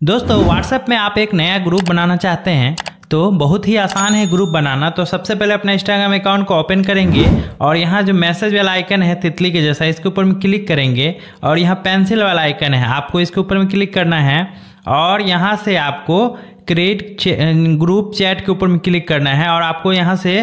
दोस्तों व्हाट्सएप में आप एक नया ग्रुप बनाना चाहते हैं तो बहुत ही आसान है ग्रुप बनाना। तो सबसे पहले अपना इंस्टाग्राम अकाउंट को ओपन करेंगे और यहाँ जो मैसेज वाला आइकन है तितली के जैसा, इसके ऊपर में क्लिक करेंगे और यहाँ पेंसिल वाला आइकन है, आपको इसके ऊपर में क्लिक करना है। और यहाँ से आपको क्रिएट ग्रुप चैट के ऊपर में क्लिक करना है और आपको यहाँ से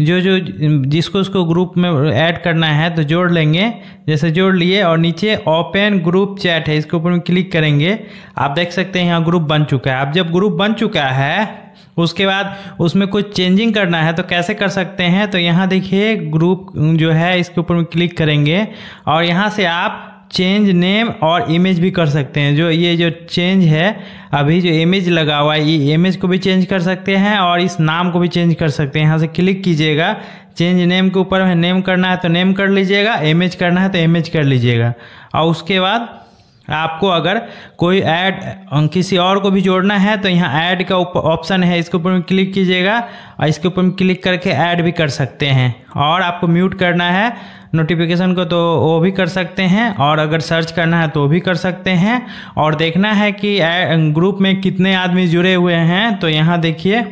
जो जो, जिसको, उसको ग्रुप में ऐड करना है तो जोड़ लेंगे। जैसे जोड़ लिए और नीचे ओपन ग्रुप चैट है, इसके ऊपर में क्लिक करेंगे। आप देख सकते हैं यहाँ ग्रुप बन चुका है। अब जब ग्रुप बन चुका है, उसके बाद उसमें कुछ चेंजिंग करना है तो कैसे कर सकते हैं? तो यहाँ देखिए ग्रुप जो है, इसके ऊपर में क्लिक करेंगे और यहाँ से आप चेंज नेम और इमेज भी कर सकते हैं। जो ये जो चेंज है, अभी जो इमेज लगा हुआ है, ये इमेज को भी चेंज कर सकते हैं और इस नाम को भी चेंज कर सकते हैं। यहाँ से क्लिक कीजिएगा। चेंज नेम के ऊपर में नेम करना है तो नेम कर लीजिएगा इमेज करना है तो इमेज कर लीजिएगा। और उसके बाद आपको अगर कोई ऐड किसी और को भी जोड़ना है तो यहाँ ऐड का ऑप्शन है। इसके ऊपर में क्लिक कीजिएगा और इसके ऊपर में क्लिक करके ऐड भी कर सकते हैं। और आपको म्यूट करना है नोटिफिकेशन को तो वो भी कर सकते हैं। और अगर सर्च करना है तो भी कर सकते हैं। और देखना है कि ग्रुप में कितने आदमी जुड़े हुए हैं। तो यहाँ देखिए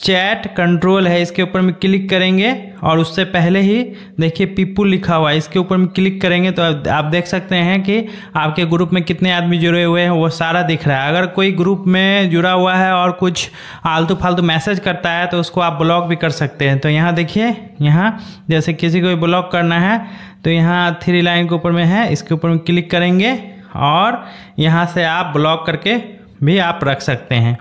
चैट कंट्रोल है, इसके ऊपर में क्लिक करेंगे और उससे पहले ही देखिए पीपू लिखा हुआ है, इसके ऊपर में क्लिक करेंगे तो आप देख सकते हैं कि आपके ग्रुप में कितने आदमी जुड़े हुए हैं, वो सारा दिख रहा है। अगर कोई ग्रुप में जुड़ा हुआ है और कुछ आलतू फालतू मैसेज करता है तो उसको आप ब्लॉक भी कर सकते हैं। तो यहाँ देखिए, यहाँ जैसे किसी को ब्लॉक करना है तो यहाँ थ्री लाइन के ऊपर में है, इसके ऊपर में क्लिक करेंगे और यहाँ से आप ब्लॉक करके भी आप रख सकते हैं।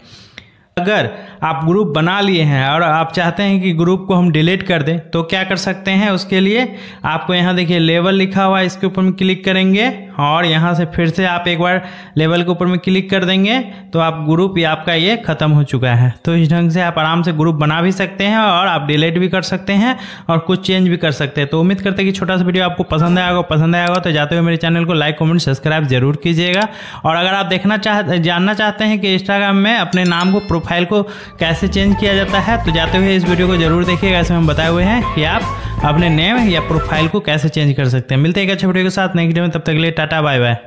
अगर आप ग्रुप बना लिए हैं और आप चाहते हैं कि ग्रुप को हम डिलीट कर दें तो क्या कर सकते हैं उसके लिए? आपको यहाँ देखिए लेवल लिखा हुआ है, इसके ऊपर हम क्लिक करेंगे। और यहाँ से फिर से आप एक बार लेवल के ऊपर में क्लिक कर देंगे तो आप ग्रुप या आपका ये ख़त्म हो चुका है। तो इस ढंग से आप आराम से ग्रुप बना भी सकते हैं और आप डिलीट भी कर सकते हैं और कुछ चेंज भी कर सकते हैं। तो उम्मीद करते हैं कि छोटा सा वीडियो आपको पसंद आएगा पसंद आएगा तो जाते हुए मेरे चैनल को लाइक कमेंट सब्सक्राइब ज़रूर कीजिएगा। और अगर आप देखना चाह, जानना चाहते हैं कि इंस्टाग्राम में अपने नाम को प्रोफ़ाइल को कैसे चेंज किया जाता है तो जाते हुए इस वीडियो को ज़रूर देखिएगा। ऐसे हम बताए हुए हैं कि आप अपने नेम या प्रोफ़ाइल को कैसे चेंज कर सकते हैं? मिलते हैं एक अच्छे वीडियो के साथ नेक्स्ट डे में, तब तक के लिए टाटा बाय बाय